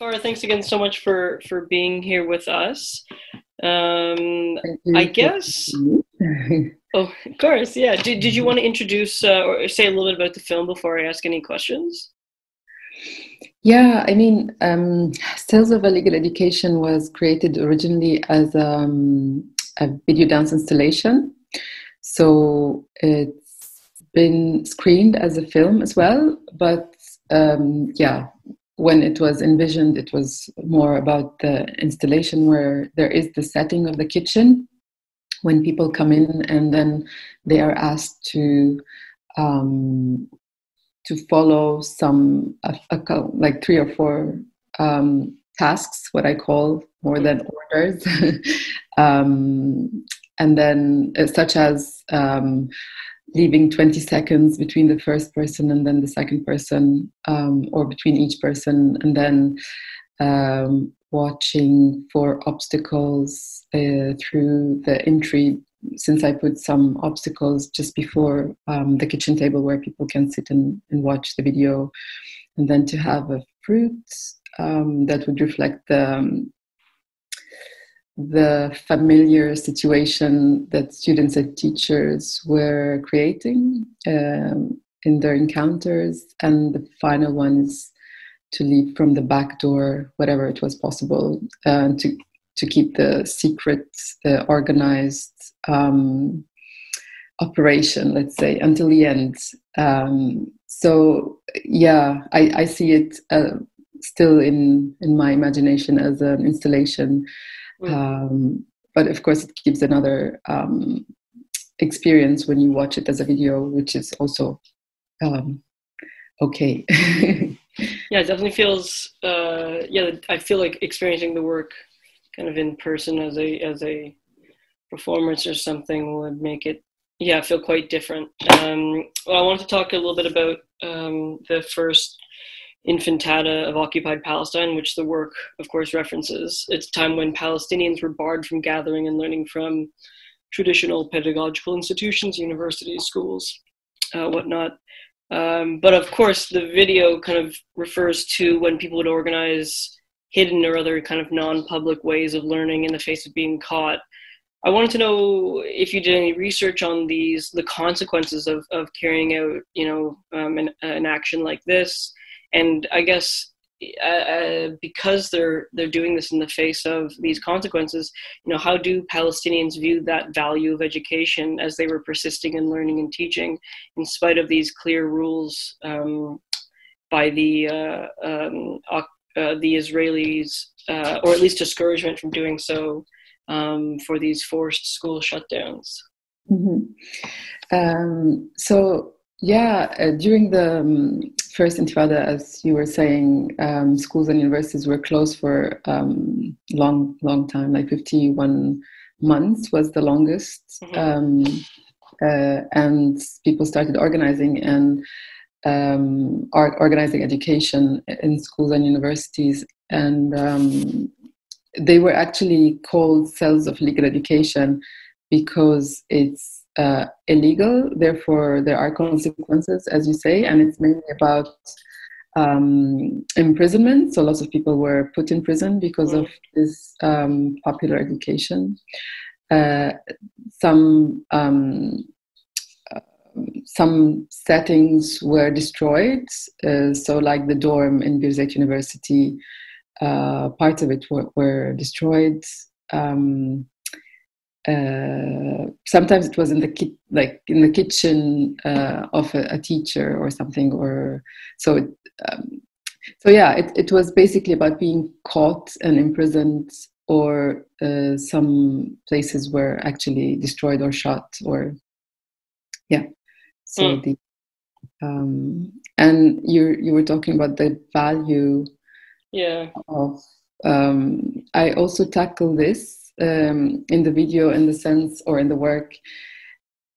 Farah, thanks again so much for for being here with us. Um, I guess. oh, of course, yeah. Did Did you want to introduce uh, or say a little bit about the film before I ask any questions? Yeah, I mean, um, Cells of Illegal Education was created originally as um, a video dance installation. So it's been screened as a film as well. But um, yeah, when it was envisioned, it was more about the installation where there is the setting of the kitchen. When people come in and then they are asked to um, to follow some like three or four um, tasks, what I call more than orders, um, and then uh, such as um, leaving 20 seconds between the first person and then the second person, um, or between each person, and then um, watching for obstacles uh, through the entry. Since I put some obstacles just before um, the kitchen table where people can sit and, and, watch the video, and then to have a fruit um, that would reflect the, um, the familiar situation that students and teachers were creating um, in their encounters. And the final one is to leave from the back door, whatever it was possible, uh, to to keep the secret, the organized um, operation, let's say, until the end. Um, so yeah, I, I see it uh, still in in my imagination as an installation, mm. um, but of course it gives another um, experience when you watch it as a video, which is also um, okay. yeah, it definitely feels. Uh, yeah, I feel like experiencing the work kind of in person as a as a performance or something would make it yeah feel quite different um, well, i wanted to talk a little bit about um, the first intifada of occupied palestine which the work of course references it's a time when palestinians were barred from gathering and learning from traditional pedagogical institutions universities schools uh, whatnot um, but of course the video kind of refers to when people would organize hidden or other kind of non-public ways of learning in the face of being caught. I wanted to know if you did any research on these, the consequences of, of carrying out, you know, um, an, an action like this, and I guess uh, uh, because they're they're doing this in the face of these consequences, you know, how do Palestinians view that value of education as they were persisting in learning and teaching, in spite of these clear rules um, by the uh, um, uh, the Israelis, uh, or at least discouragement from doing so um, for these forced school shutdowns. Mm-hmm. Um, so, yeah, uh, during the um, first Intifada, as you were saying, um, schools and universities were closed for um, long, long time, like 51 months was the longest. Mm-hmm. Um, uh, and people started organizing and um, organizing education in schools and universities, and um, they were actually called cells of legal education because it's uh, illegal. Therefore, there are consequences, as you say, and it's mainly about um, imprisonment. So lots of people were put in prison because of this um, popular education. Uh, some um, some settings were destroyed. Uh, so, like the dorm in Birzeit University, uh, parts of it were, were destroyed. Um, uh, sometimes it was in the ki- like in the kitchen uh, of a, a, teacher or something, or so. It, um, so yeah, it, it was basically about being caught and imprisoned, or uh, some places were actually destroyed or shot, or yeah. So mm. the um, and you you were talking about the value yeah of um, I also tackle this um, in the video in the sense or in the work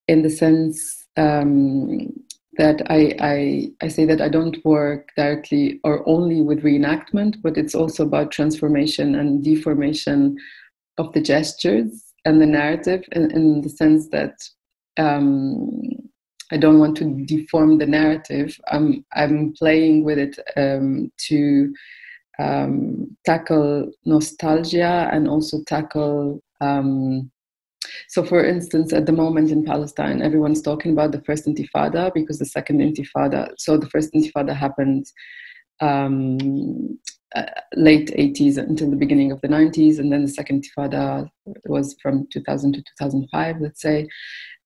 in the sense um, that I, I, I say that I don't work directly or only with reenactment, but it's also about transformation and deformation of the gestures and the narrative in, in the sense that um, I don't want to deform the narrative. I'm I'm playing with it um, to um, tackle nostalgia and also tackle. Um, so, for instance, at the moment in Palestine, everyone's talking about the first Intifada because the second Intifada. So, the first Intifada happened um, uh, late 80s until the beginning of the 90s, and then the second Intifada was from 2000 to 2005, let's say.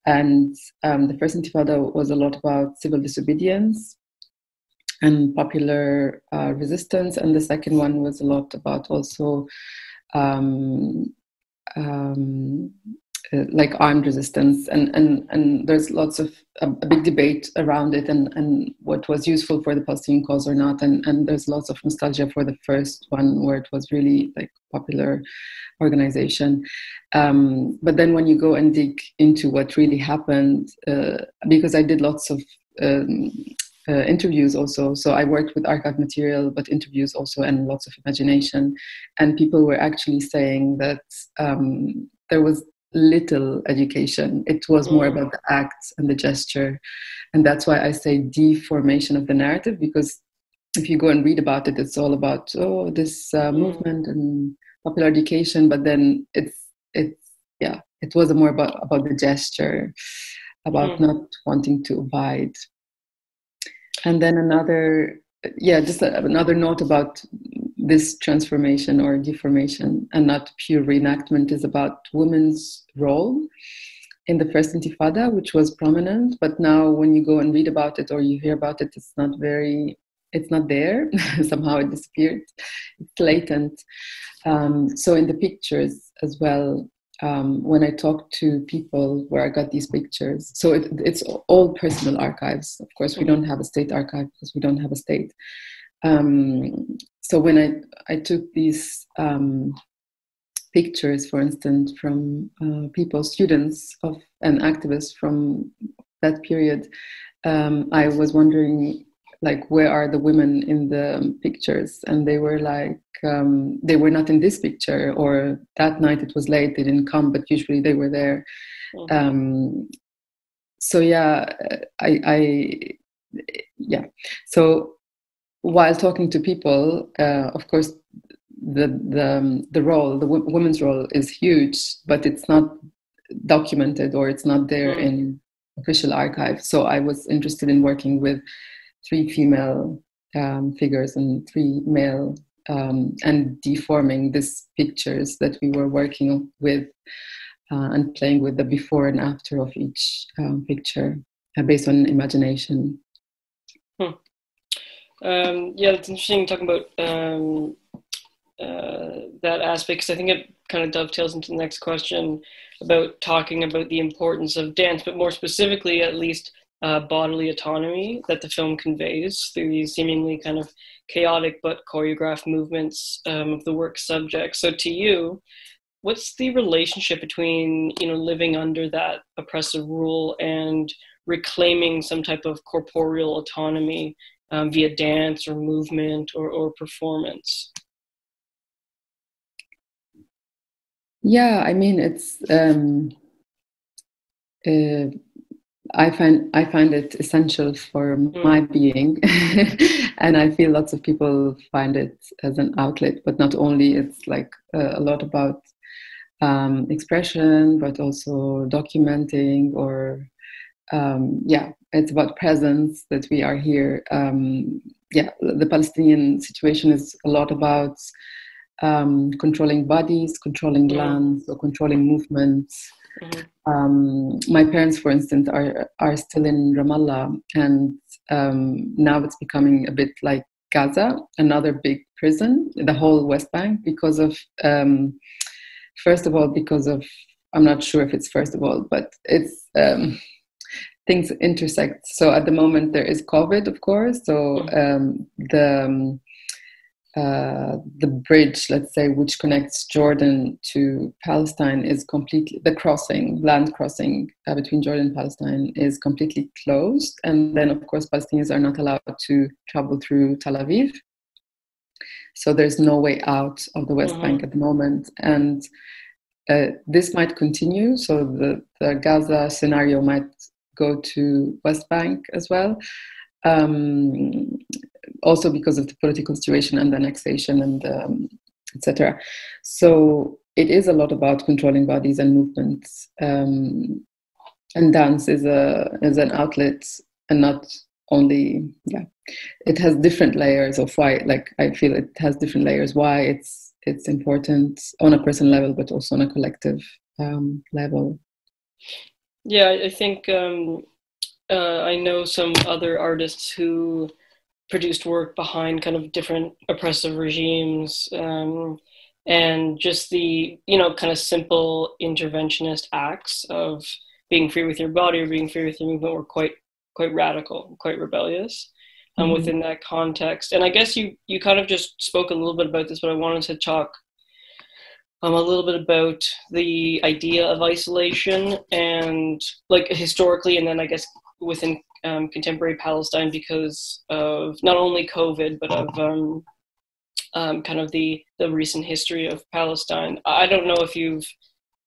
And um, the first Intifada was a lot about civil disobedience and popular uh, resistance, and the second one was a lot about also um, um, uh, like armed resistance and and and there's lots of a, a, big debate around it and and what was useful for the Palestinian cause or not and and there's lots of nostalgia for the first one where it was really like popular organization. Um, but then when you go and dig into what really happened uh, because I did lots of um, uh, interviews also. So I worked with archive material, but interviews also, and lots of imagination. And people were actually saying that um, there was little education. It was more mm. about the acts and the gesture. And that's why I say deformation of the narrative, because if you go and read about it, it's all about, oh, this uh, mm. movement and popular education. But then it's, it's, yeah, it was more about, about the gesture, about mm. not wanting to abide. And then another, yeah, just another note about this transformation or deformation and not pure reenactment is about women's role in the first intifada which was prominent. But now when you go and read about it or you hear about it it's not very it's not there. Somehow it disappeared. It's latent. Um, so in the pictures as well um, when i talk to people where i got these pictures. So it, it's all personal archives. Of course we don't have a state archive because we don't have a state. Um, so when I, I took these um, pictures, for instance, from uh, people, students of and activists from that period, um, I was wondering, like, where are the women in the pictures? And they were like, um, they were not in this picture, or that night it was late, they didn't come, but usually they were there. Mm-hmm. Um, so yeah, I, I yeah. So while talking to people, uh, of course, the the um, the role, the w- women's role, is huge, but it's not documented or it's not there mm. in official archive So I was interested in working with three female um, figures and three male, um, and deforming these pictures that we were working with uh, and playing with the before and after of each um, picture uh, based on imagination. Hmm. Um, yeah, it's interesting talking about um, uh, that aspect because I think it kind of dovetails into the next question about talking about the importance of dance, but more specifically, at least, uh, bodily autonomy that the film conveys through these seemingly kind of chaotic but choreographed movements um, of the work subject. So, to you, what's the relationship between you know living under that oppressive rule and reclaiming some type of corporeal autonomy um, via dance or movement or, or performance? Yeah, I mean it's. Um, uh, I find I find it essential for mm. my being, and I feel lots of people find it as an outlet. But not only it's like uh, a lot about um, expression, but also documenting or um, yeah, it's about presence that we are here. Um, yeah, the Palestinian situation is a lot about um, controlling bodies, controlling mm-hmm. lands, or controlling movements. Mm-hmm. Um, my parents, for instance, are are still in Ramallah, and um, now it's becoming a bit like Gaza, another big prison, the whole West Bank, because of um, first of all, because of I'm not sure if it's first of all, but it's um, things intersect. So at the moment there is COVID, of course. So mm-hmm. um, the um, uh, the bridge, let's say, which connects Jordan to Palestine, is completely the crossing, land crossing uh, between Jordan and Palestine, is completely closed. And then, of course, Palestinians are not allowed to travel through Tel Aviv. So there's no way out of the West mm-hmm. Bank at the moment, and uh, this might continue. So the, the Gaza scenario might go to West Bank as well. Um, also because of the political situation and the annexation and um, etc. So it is a lot about controlling bodies and movements. Um, and dance is a is an outlet and not only yeah it has different layers of why like i feel it has different layers why it's it's important on a personal level but also on a collective um, level yeah i think um, uh, i know some other artists who produced work behind kind of different oppressive regimes um, and just the you know kind of simple interventionist acts of being free with your body or being free with your movement were quite quite radical, quite rebellious um, mm-hmm. within that context. And I guess you you kind of just spoke a little bit about this, but I wanted to talk um, a little bit about the idea of isolation and like historically, and then I guess within um, contemporary Palestine because of not only COVID but of um, um, kind of the the recent history of Palestine. I don't know if you've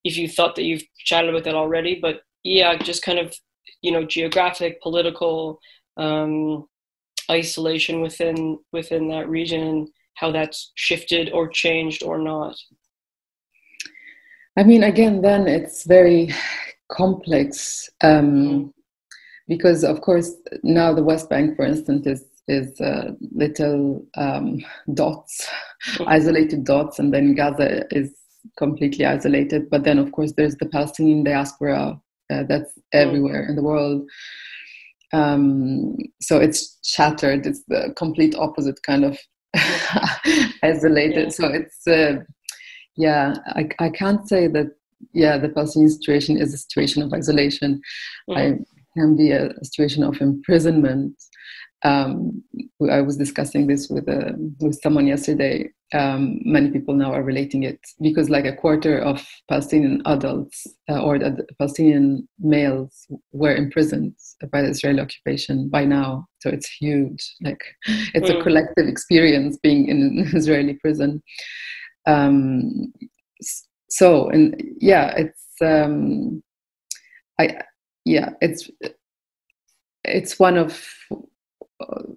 if you thought that you've chatted about that already, but yeah, just kind of you know geographic, political um, isolation within within that region and how that's shifted or changed or not. I mean, again, then it's very complex um, mm. Because, of course, now the West Bank, for instance, is is uh, little um, dots, mm. isolated dots, and then Gaza is completely isolated. But then, of course, there's the Palestinian diaspora uh, that's mm. everywhere in the world. Um, so it's shattered. It's the complete opposite kind of isolated. Yeah. So it's uh, yeah. I I can't say that yeah the Palestinian situation is a situation of isolation. Mm-hmm. I can be a, a situation of imprisonment um, I was discussing this with uh, with someone yesterday. Um, many people now are relating it because, like, a quarter of Palestinian adults uh, or the Palestinian males were imprisoned by the Israeli occupation by now. So it's huge. Like, it's mm. a collective experience being in an Israeli prison. Um, so, and yeah, it's um, I yeah, it's it's one of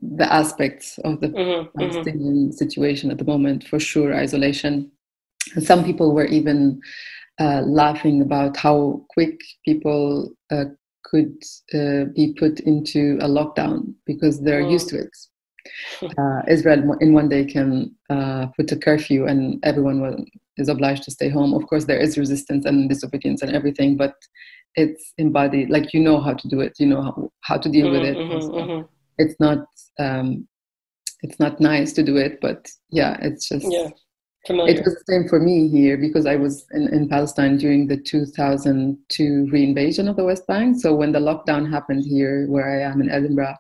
the aspects of the mm-hmm, mm-hmm. Palestinian mm-hmm. situation at the moment, for sure, isolation. And some people were even uh, laughing about how quick people uh, could uh, be put into a lockdown because they're oh. used to it. Uh, Israel in one day can uh, put a curfew and everyone will, is obliged to stay home. Of course, there is resistance and disobedience and everything, but it's embodied. Like you know how to do it. You know how, how to deal mm-hmm, with it. Mm-hmm, mm-hmm it's not um, it's not nice to do it, but yeah, it's just yeah. Familiar. It was the same for me here because I was in, in Palestine during the 2002 re-invasion of the West Bank. So when the lockdown happened here, where I am in Edinburgh,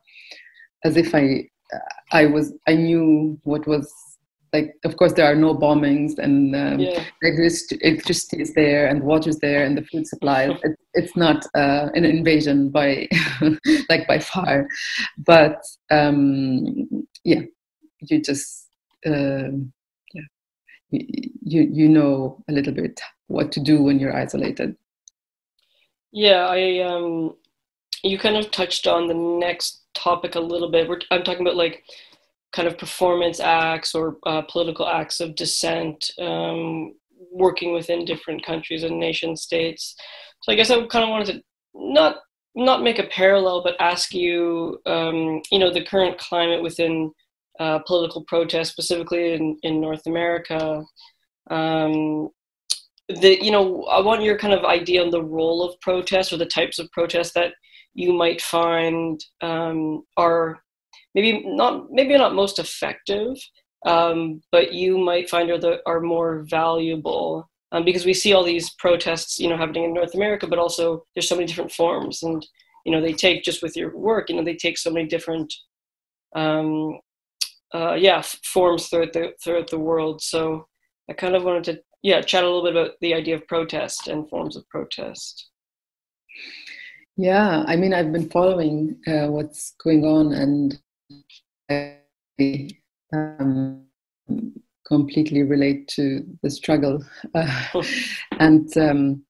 as if I I was I knew what was like of course there are no bombings and um, yeah. electricity is there and water is there and the food supply. It, it's not uh, an invasion by like by far. But um, yeah you just uh, yeah you you know a little bit what to do when you're isolated. Yeah i um you kind of touched on the next topic a little bit. We're, i'm talking about like kind of performance acts or uh, political acts of dissent um, working within different countries and nation states. So I guess I kind of wanted to not not make a parallel, but ask you, um, you know, the current climate within uh, political protest, specifically in, in North America. Um, the, you know, I want your kind of idea on the role of protest or the types of protests that you might find um, are maybe not maybe not most effective, um, but you might find are the are more valuable um, because we see all these protests, you know, happening in North America, but also there's so many different forms, and you know, they take just with your work, you know, they take so many different, um, uh, yeah, forms throughout the throughout the world. So I kind of wanted to, yeah, chat a little bit about the idea of protest and forms of protest. Yeah, I mean, I've been following uh, what's going on, and um, completely relate to the struggle. Uh, and um,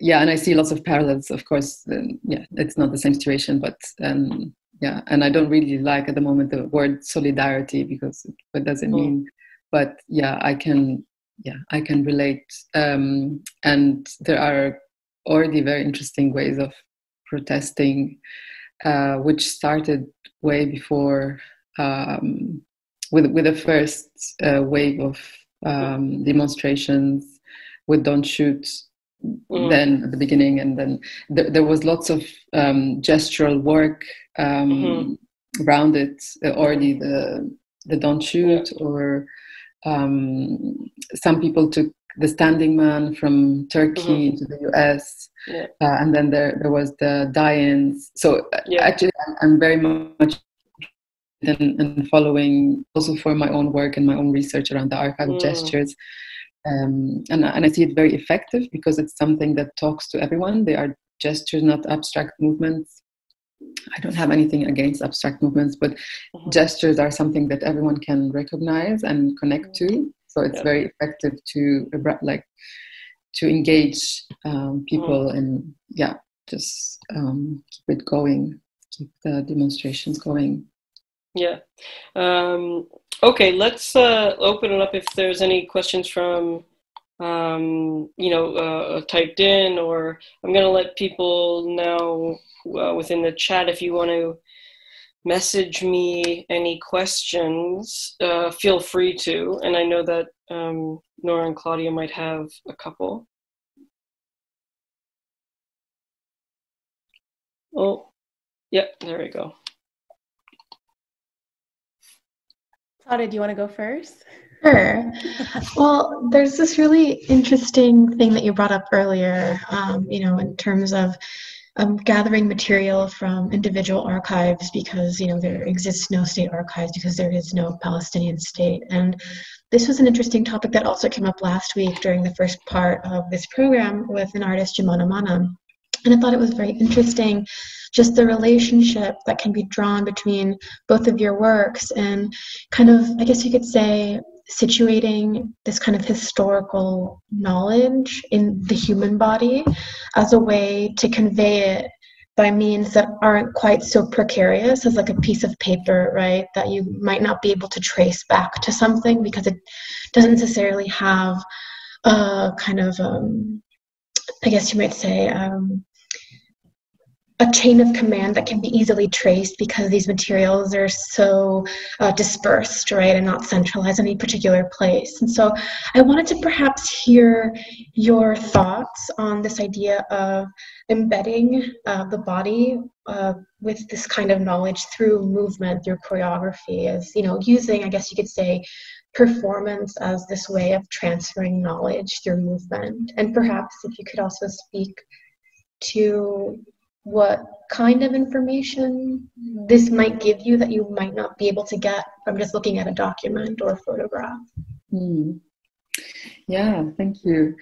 yeah, and I see lots of parallels. Of course, yeah, it's not the same situation, but um, yeah and i don't really like at the moment the word solidarity because what does it mean but yeah i can yeah i can relate um, and there are already very interesting ways of protesting uh, which started way before um, with with the first uh, wave of um, demonstrations with don't shoot mm. then at the beginning and then th- there was lots of um, gestural work um, mm-hmm. around it uh, already the the don't shoot yeah. or um, some people took the standing man from Turkey mm-hmm. into the US, yeah. uh, and then there there was the die-ins. So uh, yeah. actually, I'm, I'm, very much in, following also for my own work and my own research around the archive mm. gestures. Um, and, and I see it very effective because it's something that talks to everyone. They are gestures, not abstract movements. I don't have anything against abstract movements, but mm-hmm. gestures are something that everyone can recognize and connect to. So it's yeah. very effective to like to engage um, people mm. and yeah, just um, keep it going, keep the demonstrations going. Yeah. Um, okay, let's uh, open it up if there's any questions from um, you know, uh, typed in, or I'm going to let people know uh, within the chat if you want to message me any questions. Uh, feel free to, and I know that um, Noor and Claudia might have a couple. Oh, yep, yeah, there we go. Do you want to go first? Sure. Well, there's this really interesting thing that you brought up earlier, um, you know, in terms of um, gathering material from individual archives because, you know, there exists no state archives because there is no Palestinian state. And this was an interesting topic that also came up last week during the first part of this program with an artist, Jumana Manna. And I thought it was very interesting just the relationship that can be drawn between both of your works and kind of, I guess you could say, situating this kind of historical knowledge in the human body as a way to convey it by means that aren't quite so precarious as like a piece of paper, right? That you might not be able to trace back to something because it doesn't necessarily have a kind of, um, I guess you might say, um, a chain of command that can be easily traced because these materials are so uh, dispersed, right, and not centralized in any particular place. And so I wanted to perhaps hear your thoughts on this idea of embedding uh, the body uh, with this kind of knowledge through movement, through choreography, as, you know, using, I guess you could say, performance as this way of transferring knowledge through movement. And perhaps if you could also speak to what kind of information this might give you that you might not be able to get from just looking at a document or a photograph. Hmm. Yeah, thank you.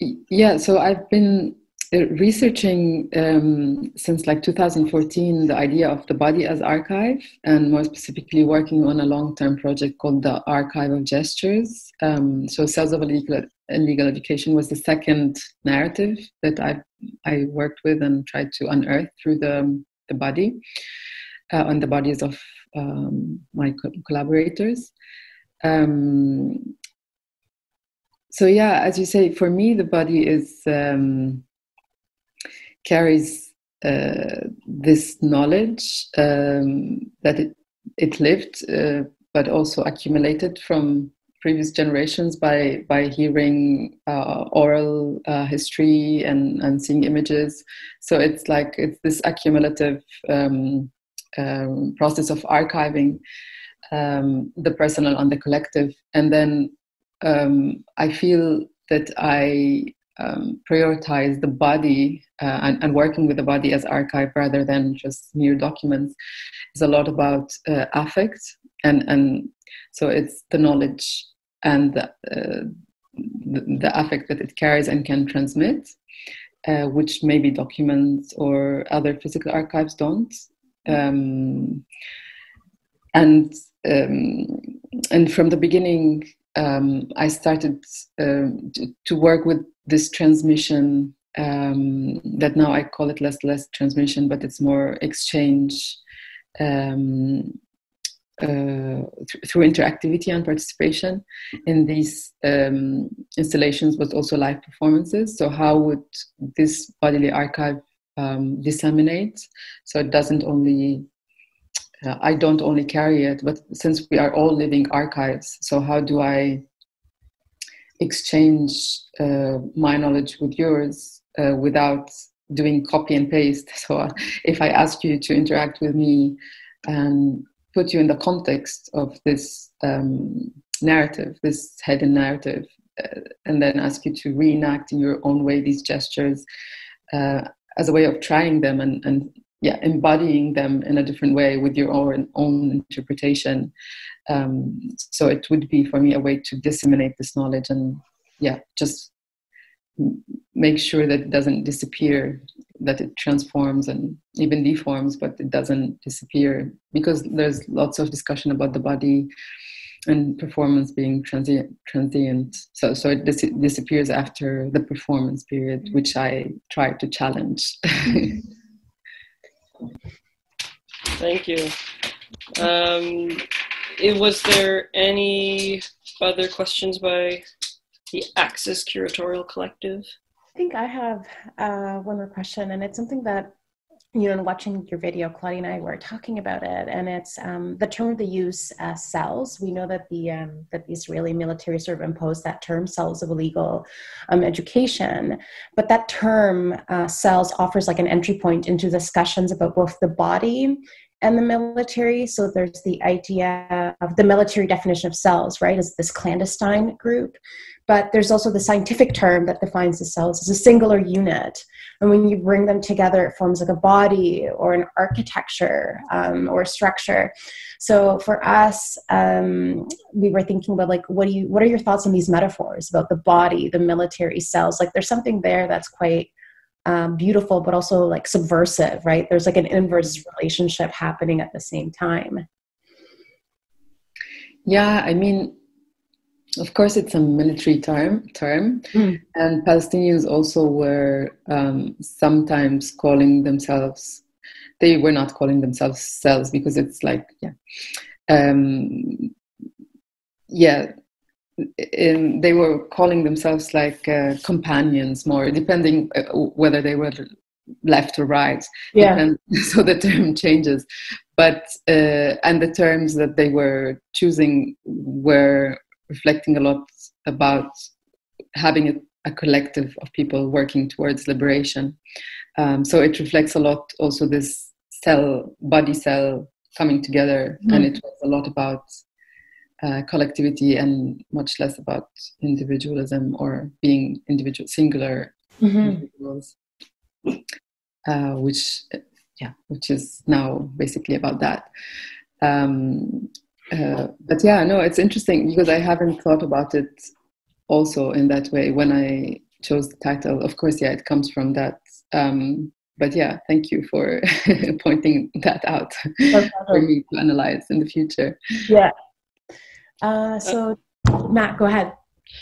Yeah, so I've been researching um, since like 2014 the idea of the body as archive and more specifically working on a long-term project called the archive of gestures. Um, so cells of illegal, illegal education was the second narrative that i i worked with and tried to unearth through the, the body uh, on the bodies of um, my co- collaborators. Um, so yeah as you say for me the body is um, carries uh, this knowledge um, that it, it lived, uh, but also accumulated from previous generations by by hearing uh, oral uh, history and and seeing images. So it's like it's this accumulative um, um, process of archiving um, the personal and the collective, and then um, I feel that I um, prioritize the body uh, and, and, working with the body as archive rather than just mere documents is a lot about uh, affect and and so it's the knowledge and the, uh, the, the, affect that it carries and can transmit uh, which maybe documents or other physical archives don't. Um, and um, and from the beginning um, I started uh, to, work with this transmission um, that now I call it less less transmission, but it's more exchange um, uh, th- through interactivity and participation in these um, installations, but also live performances. So, how would this bodily archive um, disseminate? So it doesn't only uh, I don't only carry it, but since we are all living archives, so how do I exchange uh, my knowledge with yours uh, without doing copy and paste? So if I ask you to interact with me and put you in the context of this um, narrative, this hidden narrative, uh, and then ask you to reenact in your own way these gestures uh, as a way of trying them and, and yeah, embodying them in a different way with your own own interpretation. Um, so it would be for me a way to disseminate this knowledge and yeah, just make sure that it doesn't disappear, that it transforms and even deforms, but it doesn't disappear because there's lots of discussion about the body and performance being transient. transient. So, so it dis- disappears after the performance period, which I try to challenge. Thank you. Um, it, was there any other questions by the Axis Curatorial Collective? I think I have uh, one more question, and it's something that you know, watching your video, Claudia and I were talking about it, and it's um, the term they use uh, cells. We know that the um, that the Israeli military sort of imposed that term, cells of illegal um, education, but that term uh, cells offers like an entry point into discussions about both the body and the military. So there's the idea of the military definition of cells, right, as this clandestine group. But there's also the scientific term that defines the cells as a singular unit. And when you bring them together, it forms like a body or an architecture um, or a structure. So for us, um, we were thinking about like, what do you, what are your thoughts on these metaphors about the body, the military cells? Like, there's something there that's quite um, beautiful, but also like subversive, right? There's like an inverse relationship happening at the same time. Yeah, I mean, of course, it's a military term, term, mm. and Palestinians also were um, sometimes calling themselves. They were not calling themselves cells because it's like, yeah, um, yeah. In, they were calling themselves like uh, companions more, depending uh, whether they were left or right. Yeah. Depend- so the term changes, but uh, and the terms that they were choosing were reflecting a lot about having a, a collective of people working towards liberation. Um, so it reflects a lot also this cell, body cell coming together, mm-hmm. and it was a lot about uh, collectivity and much less about individualism or being individual, singular mm-hmm. individuals, uh, which yeah, which is now basically about that. Um, uh, but yeah, no, it's interesting because I haven't thought about it also in that way when I chose the title. Of course, yeah, it comes from that. Um, but yeah, thank you for pointing that out for me to analyze in the future. Yeah. Uh, so, Matt, go ahead.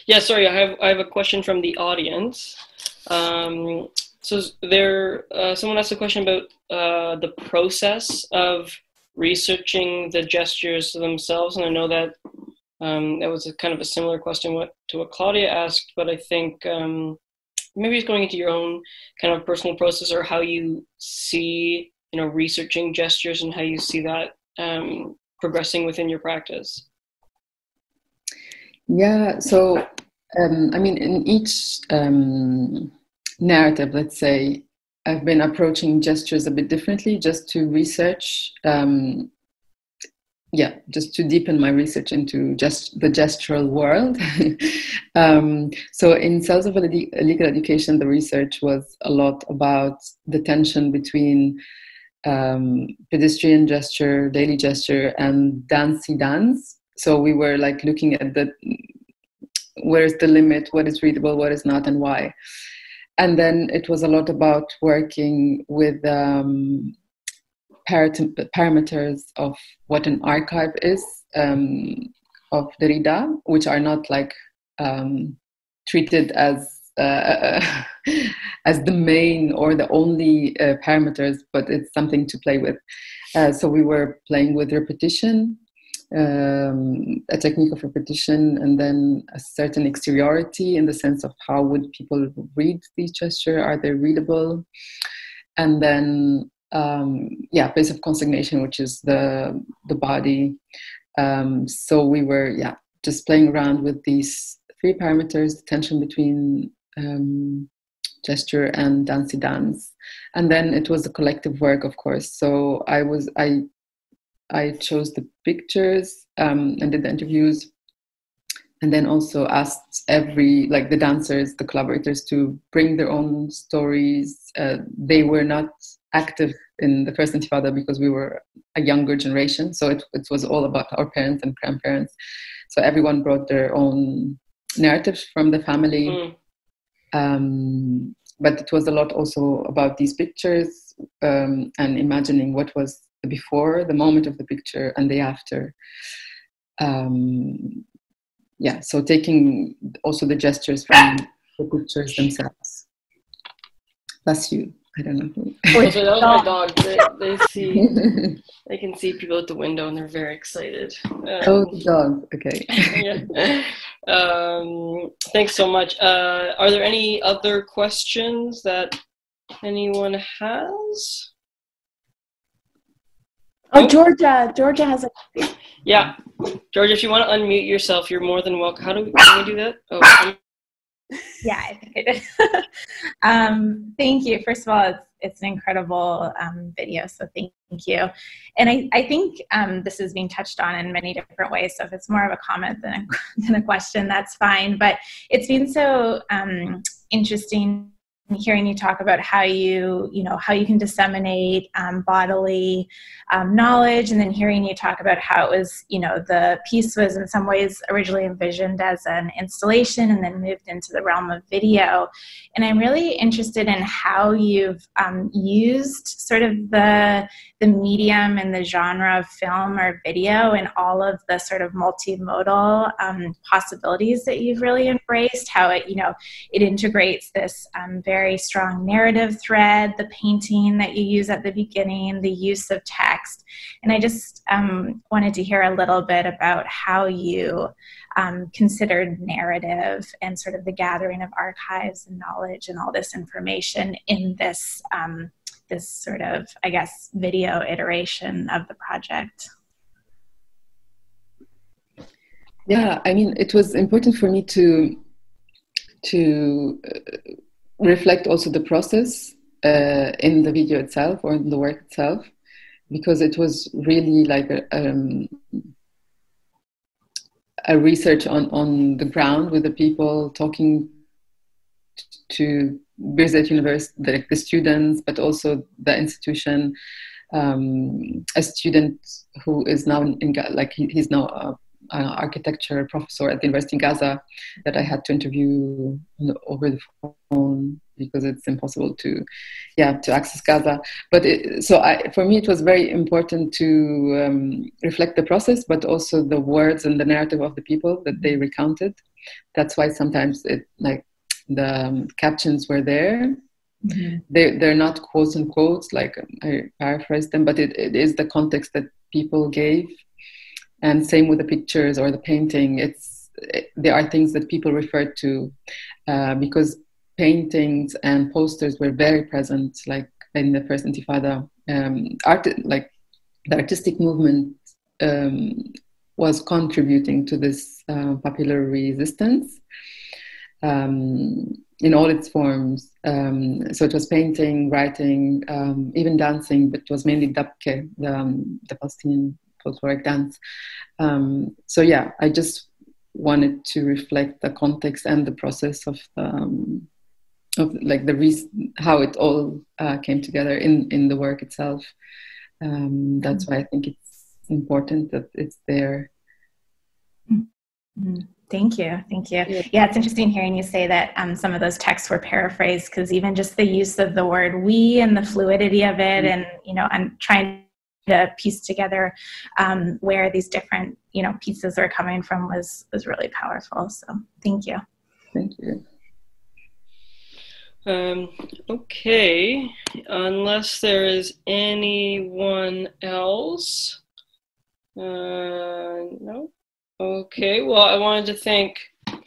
Yeah, sorry, I have I have a question from the audience. Um, so there, uh, someone asked a question about uh, the process of researching the gestures themselves, and I know that um, that was a kind of a similar question what, to what Claudia asked, but I think um, maybe it's going into your own kind of personal process or how you see, you know, researching gestures and how you see that um, progressing within your practice. Yeah, so um, I mean, in each um, narrative, let's say, I've been approaching gestures a bit differently just to research. Um, yeah, just to deepen my research into just the gestural world. um, so in Cells of Illegal Education, the research was a lot about the tension between um, pedestrian gesture, daily gesture, and dancey dance. So we were like looking at the where is the limit, what is readable, what is not, and why and then it was a lot about working with um, parameters of what an archive is um, of Derrida, which are not like um, treated as uh, as the main or the only uh, parameters, but it's something to play with. Uh, so we were playing with repetition, um, a technique of repetition, and then a certain exteriority in the sense of how would people read these gesture? Are they readable? And then um, yeah, place of consignation, which is the the body. Um, so we were yeah just playing around with these three parameters: the tension between um, gesture and dancey dance, and then it was a collective work, of course. So I was I I chose the pictures um, and did the interviews and then also asked every like the dancers the collaborators to bring their own stories. Uh, they were not active in the first intifada because we were a younger generation so it, it was all about our parents and grandparents. So everyone brought their own narratives from the family. Mm. um, but it was a lot also about these pictures um, and imagining what was the before the moment of the picture and the after. Um, yeah so taking also the gestures from the pictures themselves. That's you. I don't know. So that my dog they, they see they can see people at the window and they're very excited. Um, oh the dog. Okay. Yeah. um, thanks so much. Uh, are there any other questions that anyone has Oh, Georgia. Georgia has a. Yeah, Georgia. If you want to unmute yourself, you're more than welcome. How do we, can we do that? Oh, I'm... yeah, I think I did. um, thank you. First of all, it's it's an incredible um, video, so thank you. And I I think um, this is being touched on in many different ways. So if it's more of a comment than a, than a question, that's fine. But it's been so um, interesting hearing you talk about how you you know how you can disseminate um, bodily um, knowledge and then hearing you talk about how it was you know the piece was in some ways originally envisioned as an installation and then moved into the realm of video. And i'm really interested in how you've um, used sort of the the medium and the genre of film or video and all of the sort of multimodal um, possibilities that you've really embraced how it you know it integrates this um, very strong narrative thread the painting that you use at the beginning the use of text and i just um, wanted to hear a little bit about how you um, considered narrative and sort of the gathering of archives and knowledge and all this information in this um, this sort of, I guess, video iteration of the project? Yeah, I mean, it was important for me to to uh, reflect also the process uh, in the video itself or in the work itself, because it was really like a, um, a research on on the ground with the people talking to Birzeit University, the, students, but also the institution. Um, a student who is now in, like he, he's now a, an architecture professor at the University in Gaza that I had to interview over the phone because it's impossible to, yeah, to access Gaza. But it, so I, for me, it was very important to um, reflect the process, but also the words and the narrative of the people that they recounted. That's why sometimes it like the um, captions were there. Mm-hmm. They, they're not quotes and quotes, like I paraphrase them, but it, it is the context that people gave. And same with the pictures or the painting. It's it, there are things that people refer to uh, because paintings and posters were very present, like in the first Intifada. Um, art, like the artistic movement um, was contributing to this uh, popular resistance um, in all its forms. Um, so it was painting, writing, um, even dancing, but it was mainly dabke, the, um, the Palestinian folkloric dance. Um, so yeah, I just wanted to reflect the context and the process of um, of like the re- how it all uh, came together in in the work itself. that's why I think it's important that it's there. Mm-hmm. Thank you. Thank you. Yeah, it's interesting hearing you say that um, some of those texts were paraphrased because even just the use of the word we and the fluidity of it, mm-hmm. and, you know, I'm trying to piece together um, where these different, you know, pieces are coming from was, was really powerful. So thank you. Thank you. Um, okay, unless there is anyone else. Uh, no. Okay, well, I wanted to thank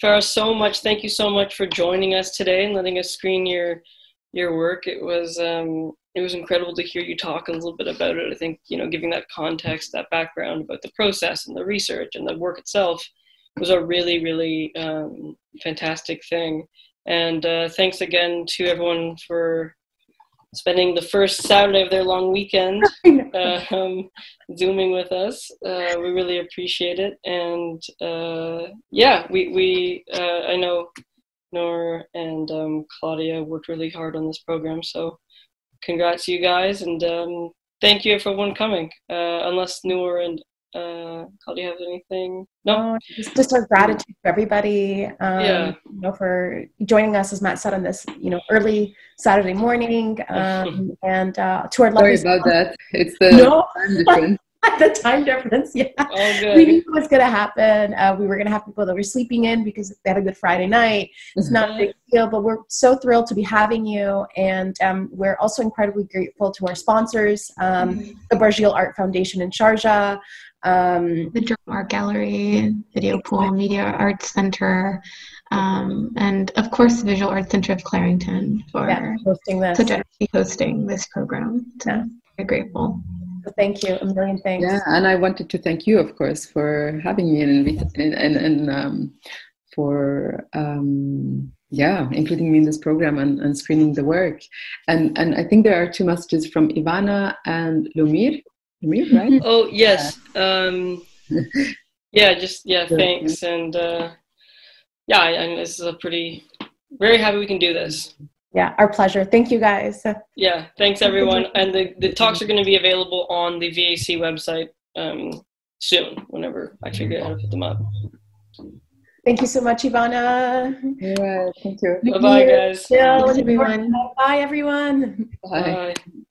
Farah so much. Thank you so much for joining us today and letting us screen your your work. It was um, it was incredible to hear you talk a little bit about it. I think you know, giving that context, that background about the process and the research and the work itself was a really, really um, fantastic thing. And uh, thanks again to everyone for spending the first Saturday of their long weekend uh, um, zooming with us. Uh, we really appreciate it. And uh, yeah, we, we uh, I know Noor and um, Claudia worked really hard on this program. So congrats to you guys. And um, thank you everyone coming. Uh, unless Noor and uh Claudia have anything? No, just, just our gratitude for everybody. Um, yeah. you know, for joining us, as Matt said, on this you know early Saturday morning, um, and uh, to our lovely. Sorry about that. It's the no. time difference. the time difference, yeah. We knew it was going to happen. Uh, we were going to have people that were sleeping in because they had a good Friday night. It's not a big deal, but we're so thrilled to be having you. And um, we're also incredibly grateful to our sponsors, um, mm-hmm. the Barjeel Art Foundation in Sharjah, um, the Drum Art Gallery, Video Pool, Media Arts Center, um, and of course the Visual Arts Center of Clarington for yeah, hosting this. So, hosting this program. So yeah. very grateful. Thank you, a million thanks. Yeah, and I wanted to thank you, of course, for having me and and and, and um, for um, yeah, including me in this program and, and screening the work. And and I think there are two messages from Ivana and Lumir. Lumir, right? Oh yes. Um, yeah, just yeah, thanks. And uh, yeah, and this is a pretty very happy we can do this yeah our pleasure. Thank you guys. Yeah thanks everyone. And the, the talks are going to be available on the vac website um, soon whenever i figure out how to put them up. Thank you so much ivana. Yeah thank you. Bye bye guys. Jill, everyone bye everyone. Bye. bye.